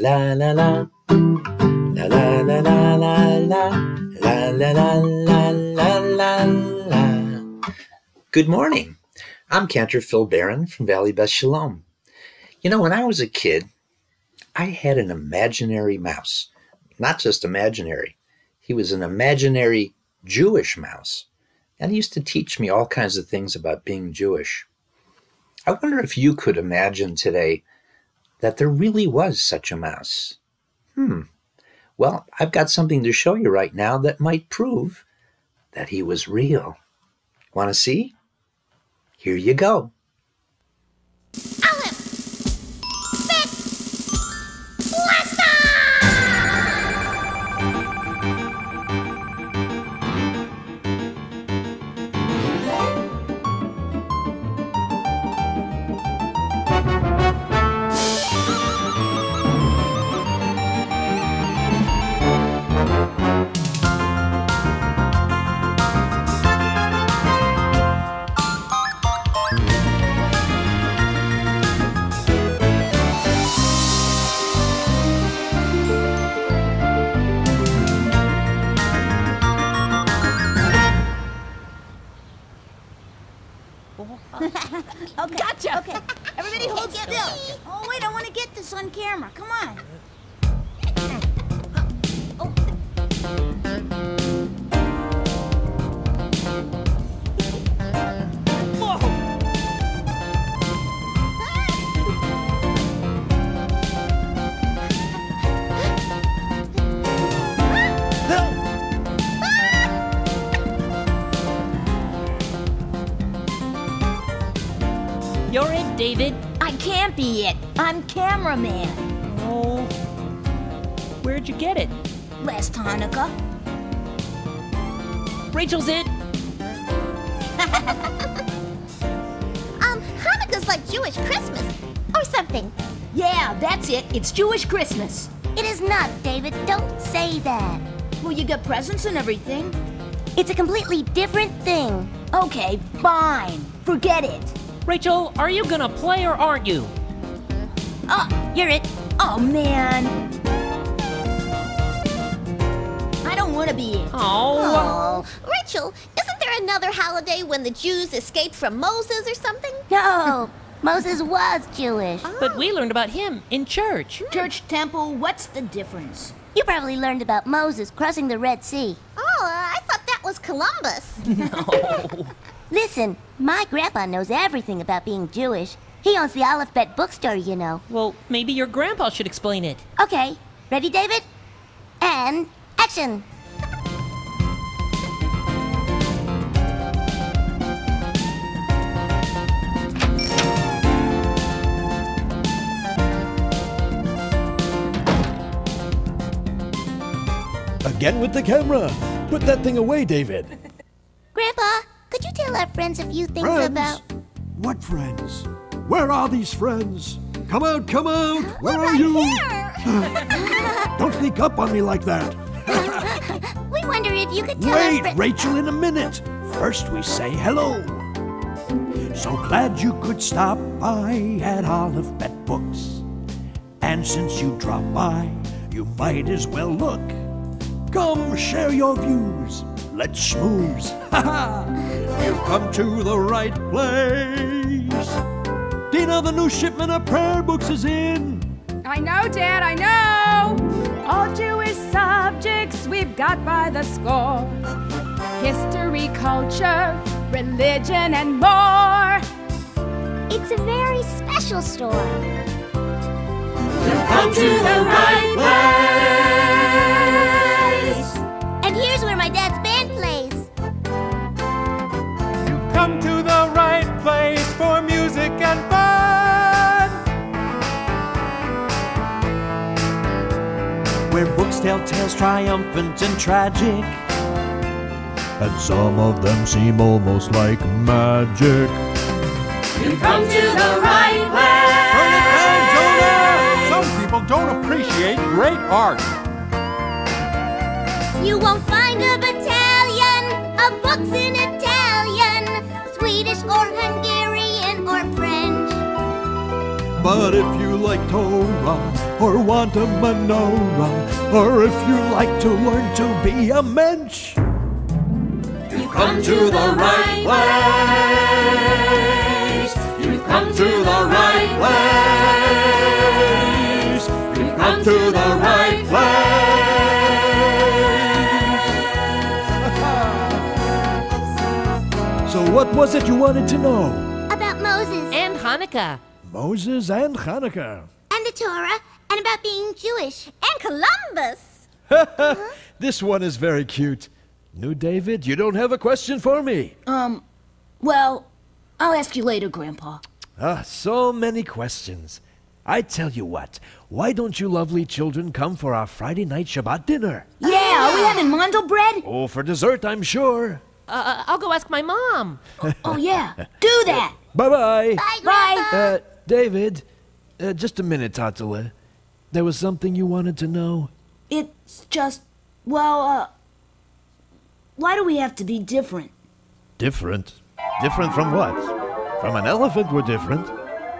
la la la. La la la la la la. La la la la la la. Good morning. I'm Cantor Phil Baron from Valley Beth Shalom. You know, when I was a kid, I had an imaginary mouse. Not just imaginary, he was an imaginary Jewish mouse. And he used to teach me all kinds of things about being Jewish. I wonder if you could imagine today that there really was such a mouse. Hmm. Well, I've got something to show you right now that might prove that he was real. Want to see? Here you go. Be it. I'm cameraman. Oh. Where'd you get it? Last Hanukkah. Rachel's it. Um, Hanukkah's like Jewish Christmas or something. Yeah, that's it. It's Jewish Christmas. It is not, David. Don't say that. Well, you get presents and everything. It's a completely different thing. Okay, fine. Forget it. Rachel, are you gonna play or aren't you? Oh, you're it. Oh, man. I don't want to be it. Oh. Oh, Rachel, isn't there another holiday when the Jews escaped from Moses or something? No, Moses was Jewish. Oh. But we learned about him in church. Hmm. Church, temple, what's the difference? You probably learned about Moses crossing the Red Sea. Oh, uh, I thought that was Columbus. No. Listen, my grandpa knows everything about being Jewish. He owns the Aleph Bet bookstore, you know. well, maybe your grandpa should explain it. Okay, ready, David? And action! Again with the camera. Put that thing away, David. Grandpa, could you tell our friends a few things Friends? about. What friends? Where are these friends? Come out, come out! Where We're are you? Don't sneak up on me like that. we wonder if you could tell Wait, fri- Rachel, in a minute. First, we say hello. So glad you could stop by at Aleph Bet Books. And since you dropped by, you might as well look. Come share your views. Let's schmooze. Ha ha! You've come to the right place. Dina, the new shipment of prayer books is in. I know, Dad, I know. All Jewish subjects we've got by the score history, culture, religion, and more. It's a very special store. You've come to the right place. And here's where my dad's band plays. You've come to tell tales triumphant and tragic. And some of them seem almost like magic. You've come to the right place. Turn it down, Jonah. Some people don't appreciate great art. You won't find a battalion of books in Italian, Swedish or Hungarian or French. But if you like Torah or want a menorah, or if you like to learn to be a mensch, You've come to the right place. You've come to the right place. You've come to the right place. So, what was it you wanted to know? About Moses And Hanukkah. Moses and Hanukkah. and the Torah and about being Jewish. And Columbus. This one is very cute. New David, you don't have a question for me. Um, well, I'll ask you later, Grandpa. Ah, so many questions. I tell you what, why don't you lovely children come for our Friday night Shabbat dinner? Yeah, are we having mandel bread? Oh, for dessert, I'm sure. Uh, I'll go ask my mom. Oh, yeah. Do that. Bye-bye. Bye, Bye. Grandpa. Uh, David, uh, just a minute, Tatala. There was something you wanted to know? It's just, well, uh, why do we have to be different? Different? Different from what? From an elephant, we're different.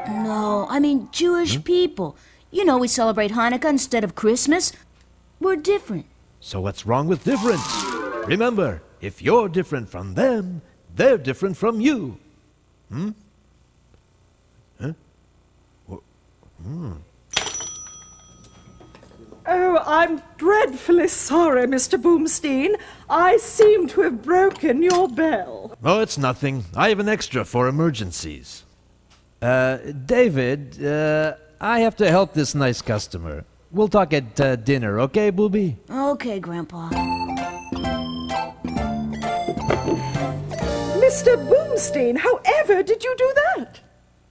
No, I mean Jewish people. You know, we celebrate Hanukkah instead of Christmas. We're different. So what's wrong with difference? Remember, if you're different from them, they're different from you. Hmm? Huh? Wh- Hmm. Oh, I'm dreadfully sorry, Mr. Boomstein. I seem to have broken your bell. Oh, it's nothing. I have an extra for emergencies. Uh, David, uh, I have to help this nice customer. We'll talk at uh, dinner, okay, booby? Okay, Grandpa. Mr. Boomstein, however did you do that?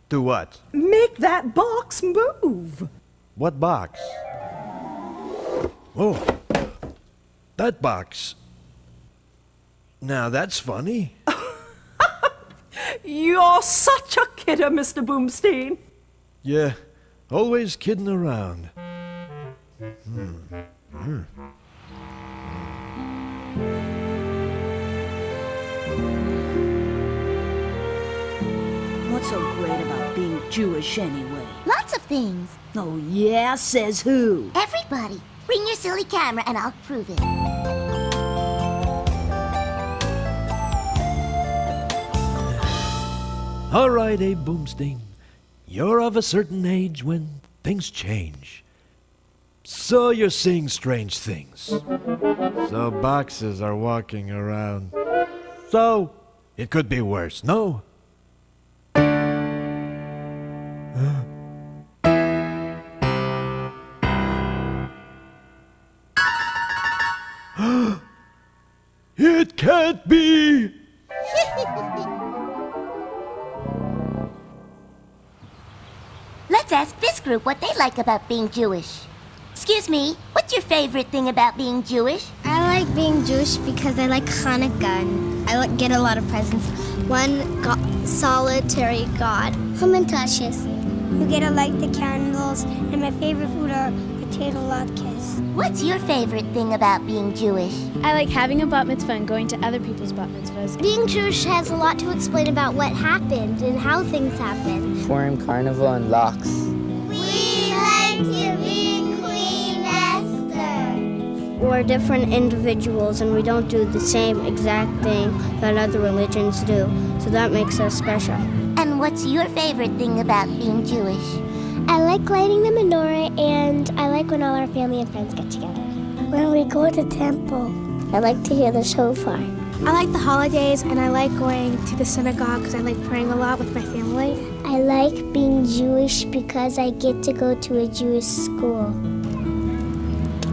Do what? Make that box move. What box? Oh, that box. Now that's funny. You're such a kidder, Mr. Boomstein. Yeah, always kidding around. Hmm. Hmm. So great about being Jewish anyway? Lots of things. Oh, yeah? Says who? Everybody, bring your silly camera and I'll prove it. All right, Abe Boomstein. You're of a certain age when things change. So you're seeing strange things. So boxes are walking around. So it could be worse, no? it can't be! Let's ask this group what they like about being Jewish. Excuse me, what's your favorite thing about being Jewish? I like being Jewish because I like Hanukkah and I get a lot of presents. One go- solitary God, Hamantashes. You get to light the candles, and my favorite food are potato latkes. What's your favorite thing about being Jewish? I like having a bat mitzvah and going to other people's bat mitzvahs. Being Jewish has a lot to explain about what happened and how things happen. Purim, Carnival, and locks. We like to be Queen Esther. We're different individuals and we don't do the same exact thing that other religions do. So that makes us special. And what's your favorite thing about being Jewish? I like lighting the menorah and I like when all our family and friends get together. When we go to temple, I like to hear the shofar. I like the holidays and I like going to the synagogue because I like praying a lot with my family. I like being Jewish because I get to go to a Jewish school.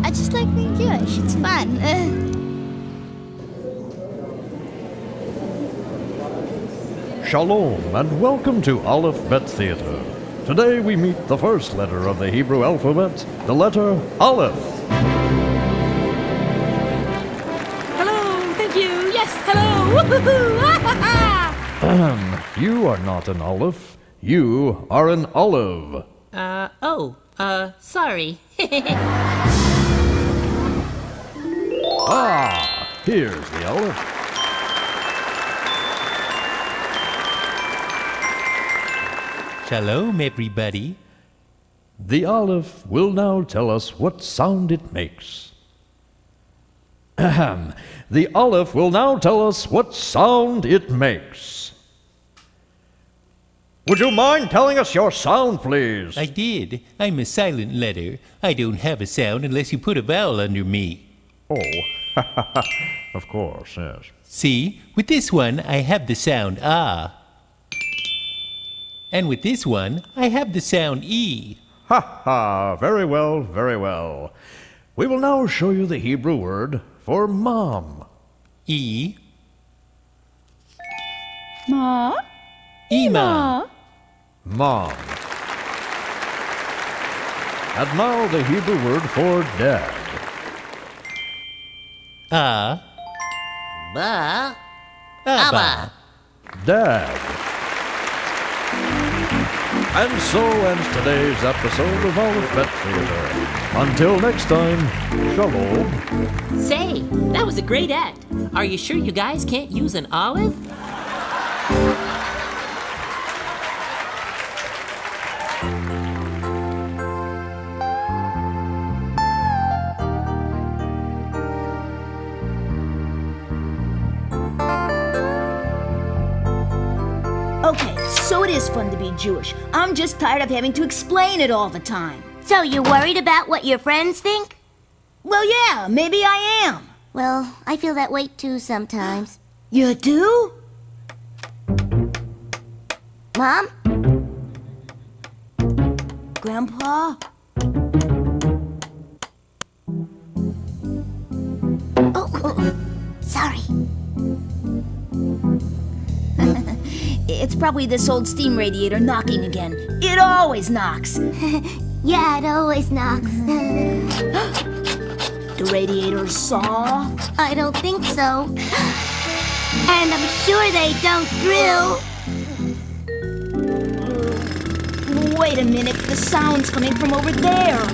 I just like being Jewish. It's fun. Shalom and welcome to Aleph Bet Theater. Today we meet the first letter of the Hebrew alphabet, the letter Aleph. Hello, thank you. Yes, hello. Ahem. you are not an Aleph. You are an olive. uh, oh, uh, sorry. Ah, here's the Aleph. Shalom, everybody. The olive will now tell us what sound it makes. Ahem. The olive will now tell us what sound it makes. Would you mind telling us your sound, please? I did. I'm a silent letter. I don't have a sound unless you put a vowel under me. Oh, of course, yes. See, with this one, I have the sound ah. And with this one, I have the sound e. Ha ha! Very well, very well. We will now show you the Hebrew word for mom. E. Ma? Ema. Mom. And now the Hebrew word for dad. Ah. Ba. Abba. Dad. And so ends today's episode of Aleph Bet Theater. Until next time, shalom. Say, that was a great act. Are you sure you guys can't use an olive? Jewish. I'm just tired of having to explain it all the time. So you're worried about what your friends think? Well, yeah, maybe I am. Well, I feel that way too sometimes. You do? Mom? Grandpa? Oh, oh, sorry. It's probably this old steam radiator knocking again. It always knocks. yeah, it always knocks. the radiator saw? I don't think so. And I'm sure they don't drill. Wait a minute, the sound's coming from over there.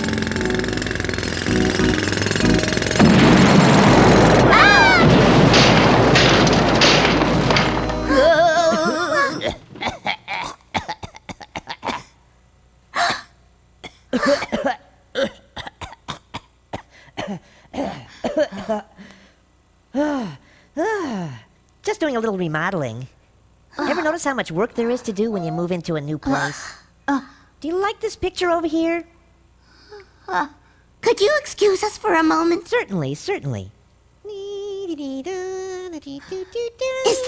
Doing a little remodeling. Ever notice how much work there is to do when you move into a new place? Do you like this picture over here? Uh, could you excuse us for a moment? Certainly, certainly. Is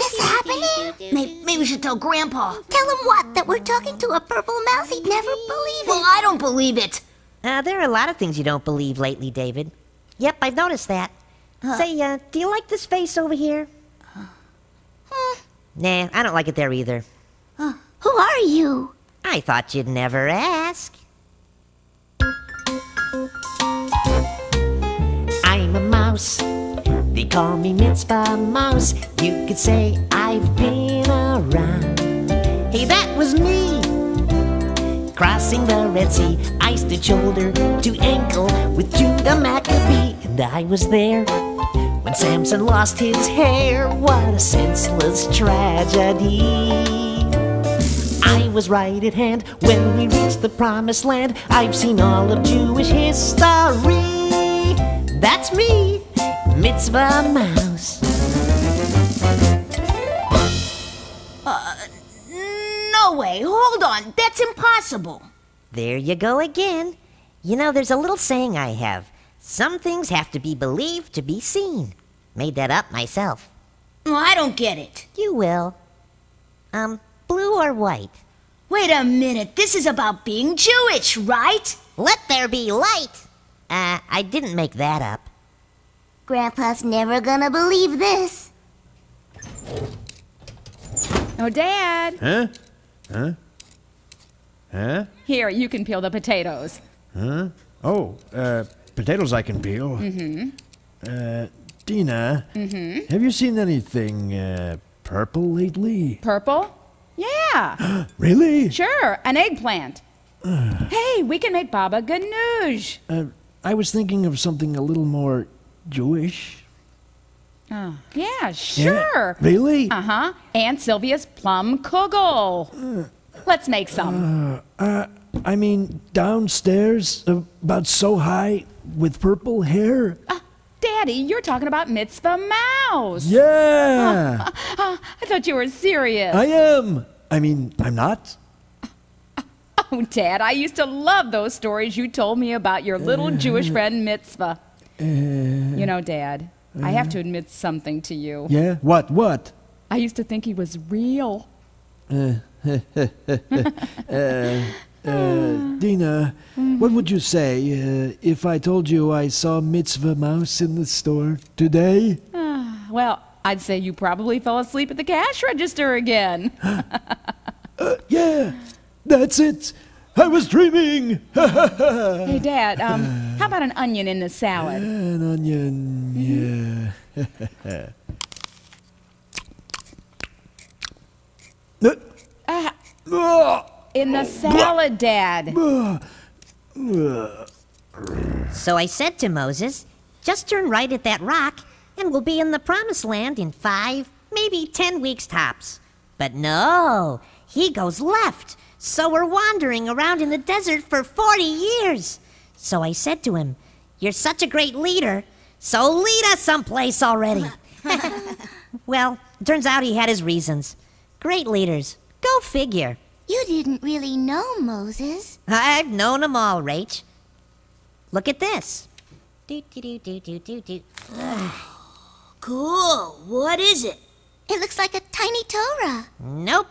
this happening? Maybe, maybe we should tell Grandpa. Tell him what? That we're talking to a purple mouse? He'd never believe it. Well, I don't believe it. Uh, there are a lot of things you don't believe lately, David. Yep, I've noticed that. Say, uh, do you like this face over here? Nah, I don't like it there either. Uh, who are you? I thought you'd never ask. I'm a mouse. They call me Mitzvah Mouse. You could say I've been around. Hey, that was me. Crossing the Red Sea, I stood shoulder to ankle with Judah Maccabee. And I was there when Samson lost his hair. What a senseless tragedy. I was right at hand when we reached the promised land. I've seen all of Jewish history. That's me, Mitzvah Mouse. Uh, no way. Hold on. That's impossible. There you go again. You know, there's a little saying I have. Some things have to be believed to be seen. Made that up myself. Well, I don't get it. You will. Um, blue or white? Wait a minute. This is about being Jewish, right? Let there be light. Uh, I didn't make that up. Grandpa's never gonna believe this. Oh, Dad. Huh? Huh? Huh? Here, you can peel the potatoes. Huh? Oh, uh, potatoes I can peel. Mm-hmm. Uh, Dina, Mm-hmm. have you seen anything, uh, purple lately? Purple? Yeah. Really? sure, an eggplant. hey, we can make Baba ganoush. Uh, I was thinking of something a little more Jewish. Oh, yeah, sure. Really? Uh huh. Aunt Sylvia's plum kugel. Let's make some. Uh, uh, I mean, downstairs, about so high, with purple hair? Uh, Daddy, you're talking about Mitzvah Mouse. Yeah! Uh, uh, I thought you were serious. I am. I mean, I'm not. Uh, oh, Dad, I used to love those stories you told me about your little Jewish friend Mitzvah. Uh, You know, Dad, I have to admit something to you. Yeah? What? What? I used to think he was real. Uh, uh, uh, Dina, what would you say uh, if I told you I saw Mitzvah Mouse in the store today? Ah, well, I'd say you probably fell asleep at the cash register again. Uh, yeah, that's it. I was dreaming. hey, Dad, um, how about an onion in the salad? An onion, yeah. Ah, in the salad, Dad. So I said to Moses, just turn right at that rock, and we'll be in the promised land in five, maybe ten weeks tops. But no, he goes left. So we're wandering around in the desert for 40 years. So I said to him, You're such a great leader, so lead us someplace already. well, turns out he had his reasons. Great leaders. Go figure. You didn't really know Moses. I've known them all, Rach. Look at this. Do, do, do, do, do, do, do. Cool. What is it? It looks like a tiny Torah. Nope.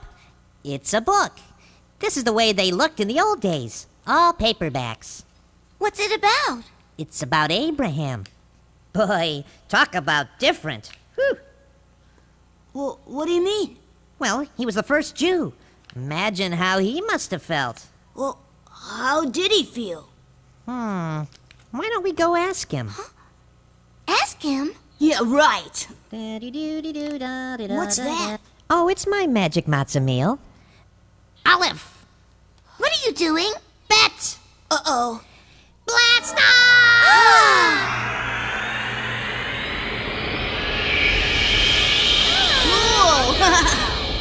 It's a book. This is the way they looked in the old days. All paperbacks. What's it about? It's about Abraham. Boy, talk about different. Whew. Well, what do you mean? Well, he was the first Jew. Imagine how he must have felt. Well, how did he feel? Hmm. Why don't we go ask him? Huh? Ask him? Yeah, right. What's that? Oh, it's my magic matzah meal. Aleph! What are you doing? Bet! Uh-oh. Blast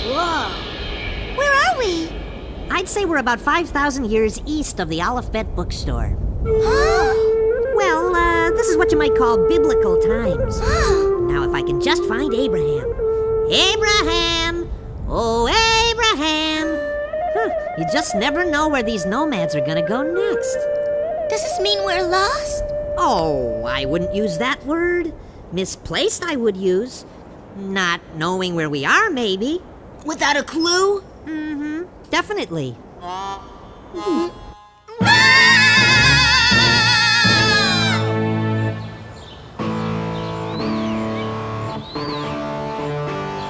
Whoa! Where are we? I'd say we're about 5,000 years east of the Bet bookstore. well, uh, this is what you might call biblical times. now, if I can just find Abraham. Abraham! Oh, Abraham! Huh, you just never know where these nomads are gonna go next. Does this mean we're lost? Oh, I wouldn't use that word. Misplaced, I would use. Not knowing where we are, maybe. Without a clue? Mm-hmm. Definitely.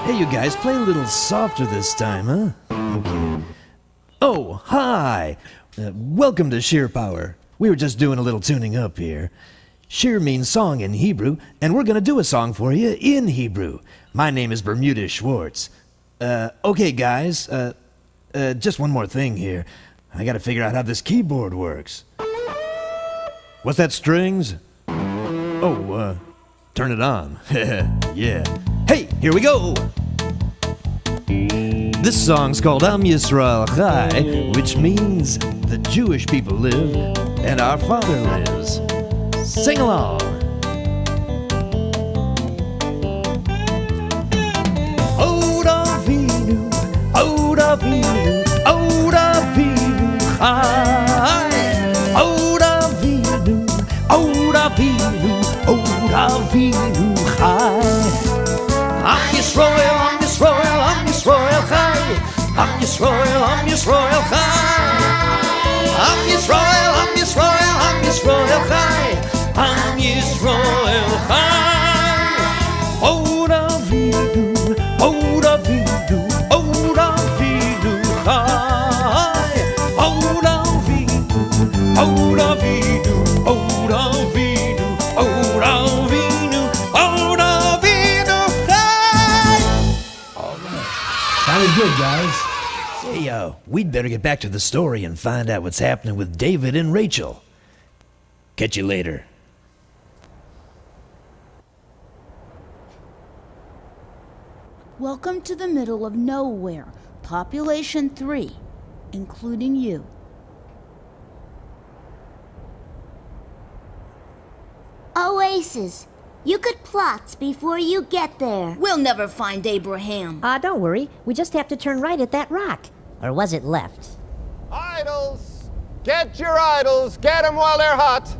Hey, you guys, play a little softer this time, huh? Okay. Oh, hi! Uh, welcome to Shir Power. We were just doing a little tuning up here. Shir means song in Hebrew, and we're gonna do a song for you in Hebrew. My name is Bermuda Schwartz. Uh, okay, guys, uh, uh, just one more thing here. I gotta figure out how this keyboard works. What's that, strings? Oh, uh, turn it on. yeah. Hey, here we go! This song's called Am Yisrael Chai, which means the Jewish people live and our Father lives. Sing along! Avinu Chai. Od Avinu, Od Avinu, Od Avinu Chai. Am Yisrael, Am Yisrael, Am Yisrael Chai. Am Yisrael, Am Yisrael Chai. Am Yisrael, Am Yisrael, Am Yisrael Chai. Am Yisrael Chai. Od Avinu, Od Avinu, Od Avinu, Od Avinu Chai. Sounded good, guys. Hey, uh, we'd better get back to the story and find out what's happening with David and Rachel. Catch you later. Welcome to the middle of nowhere. Population 3, including you. Faces. You could plot before you get there. We'll never find Abraham. Ah, don't worry. We just have to turn right at that rock. Or was it left? Idols! Get your idols! Get them while they're hot!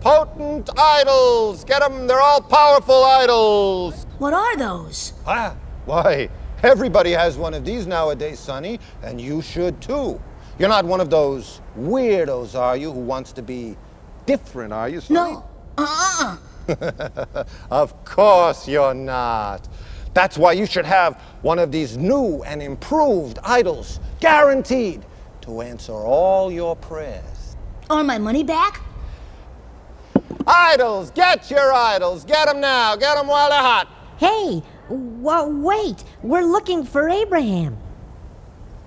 Potent idols! Get them! They're all powerful idols! What are those? Ah, why, everybody has one of these nowadays, Sonny, and you should too. You're not one of those weirdos, are you, who wants to be different, are you, Sonny? No. Uh-uh. of course you're not. That's why you should have one of these new and improved idols, guaranteed to answer all your prayers. Or my money back? Idols, get your idols. Get them now. Get them while they're hot. Hey, wait. We're looking for Abraham.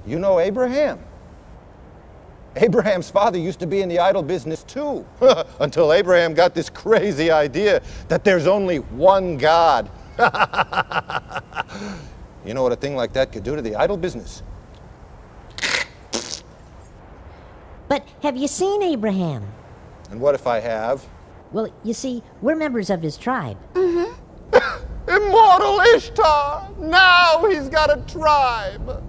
You know Abraham? Abraham's father used to be in the idol business too, until Abraham got this crazy idea that there's only one God. you know what a thing like that could do to the idol business? But have you seen Abraham? And what if I have? Well, you see, we're members of his tribe. Mm-hmm. Immortal Ishtar! Now he's got a tribe!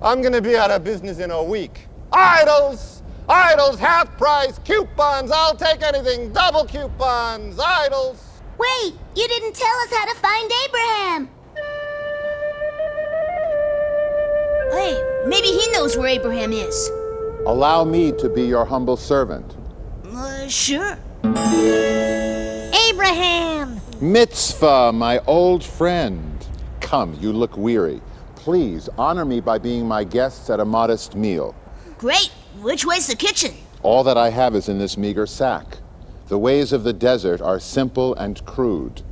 I'm gonna be out of business in a week. Idols! Idols, half price, coupons, I'll take anything, double coupons, idols! Wait, you didn't tell us how to find Abraham! Hey, maybe he knows where Abraham is. Allow me to be your humble servant. Uh, sure. Abraham! Mitzvah, my old friend. Come, you look weary. Please honor me by being my guests at a modest meal. Great. Which way's the kitchen? All that I have is in this meager sack. The ways of the desert are simple and crude.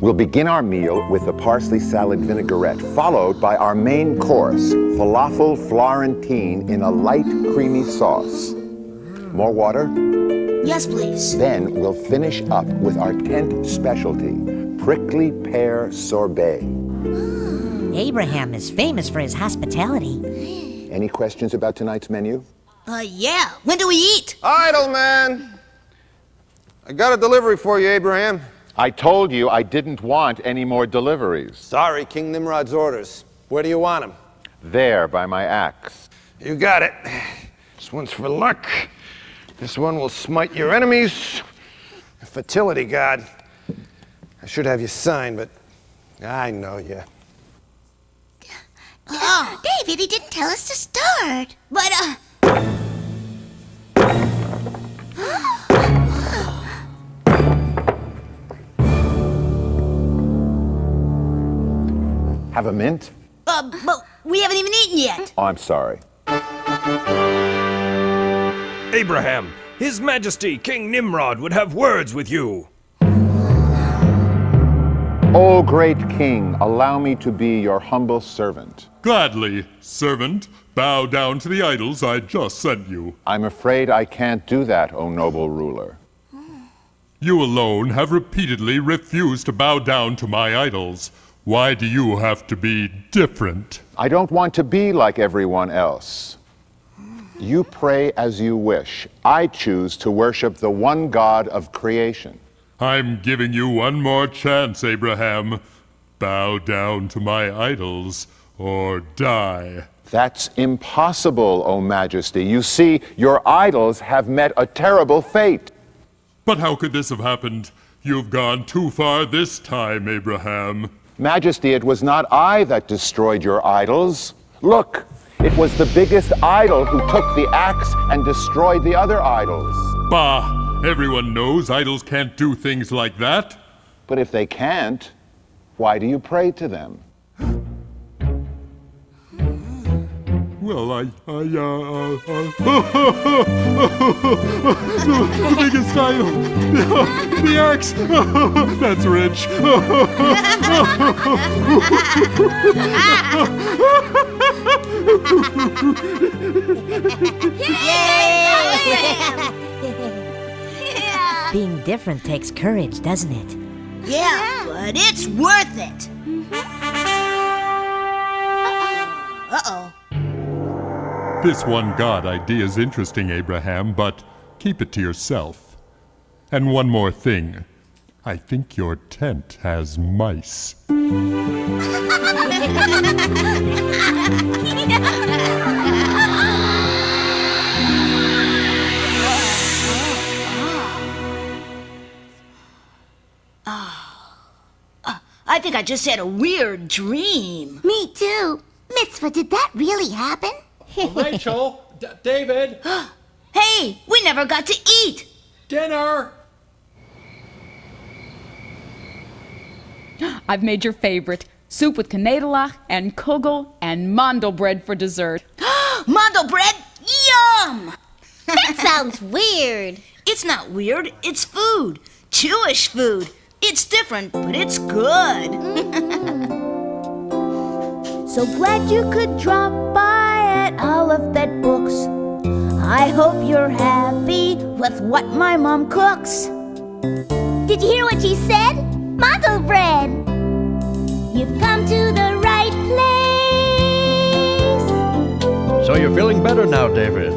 We'll begin our meal with the parsley salad vinaigrette, followed by our main course, falafel Florentine in a light, creamy sauce. More water? Yes, please. Then we'll finish up with our tent specialty, prickly pear sorbet. Abraham is famous for his hospitality. Any questions about tonight's menu? Uh, yeah. When do we eat? Idol man! I got a delivery for you, Abraham. I told you I didn't want any more deliveries. Sorry, King Nimrod's orders. Where do you want them? There, by my axe. You got it. This one's for luck. This one will smite your enemies. A fertility god. I should have you sign, but I know you. Oh. David, he didn't tell us to start. But, uh. Have a mint? Uh, but we haven't even eaten yet. Oh, I'm sorry. Abraham, His Majesty King Nimrod would have words with you. O great king, allow me to be your humble servant. Gladly, servant. Bow down to the idols I just sent you. I'm afraid I can't do that, O noble ruler. You alone have repeatedly refused to bow down to my idols. Why do you have to be different? I don't want to be like everyone else. You pray as you wish. I choose to worship the one God of creation. I'm giving you one more chance, Abraham. Bow down to my idols or die. That's impossible, O Majesty. You see, your idols have met a terrible fate. But how could this have happened? You've gone too far this time, Abraham. Majesty, it was not I that destroyed your idols. Look, it was the biggest idol who took the axe and destroyed the other idols. Bah! Everyone knows idols can't do things like that. But if they can't, why do you pray to them? Well, I, I, uh, uh, uh the, the biggest idol, the, the axe, that's rich. Being different takes courage, doesn't it? Yeah, but it's worth it. This one God idea is interesting, Abraham, but keep it to yourself. And one more thing. I think your tent has mice. Ah, I think I just had a weird dream. Me too. Mitzvah, did that really happen? Rachel, D- David, Hey, we never got to eat. dinner. I've made your favorite soup with kanedalach and kugel and mandel bread for dessert. Mandel bread? Yum! That sounds weird. It's not weird, it's food. Jewish food. It's different, but it's good. So glad you could drop by at Aleph Bet Books. I hope you're happy with what my mom cooks. Did you hear what she said? Mandel bread. You've come to the right place. So you're feeling better now, David?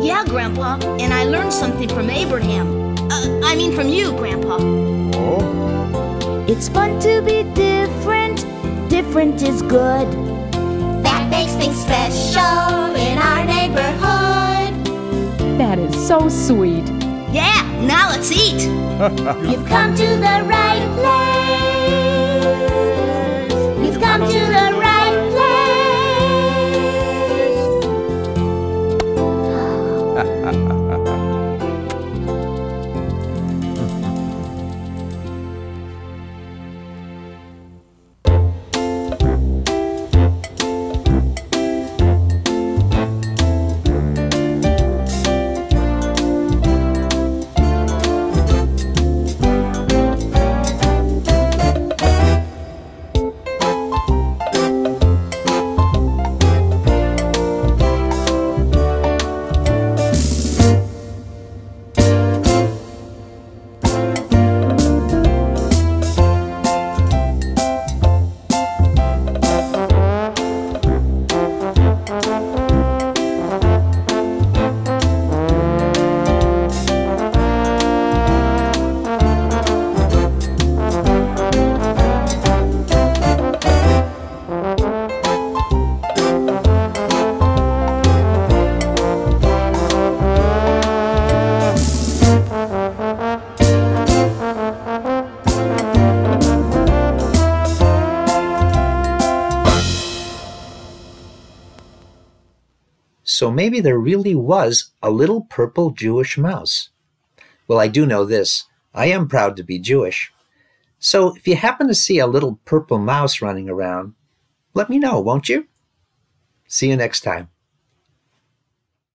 yeah, Grandpa, and I learned something from Abraham. Uh, I mean, from you, Grandpa. Oh? It's fun to be different. Different is good. That makes things special in our neighborhood. That is so sweet. Yeah, now let's eat. You've come to the right place. You've come to So maybe there really was a little purple Jewish mouse. Well, I do know this. I am proud to be Jewish. So if you happen to see a little purple mouse running around, let me know, won't you? See you next time.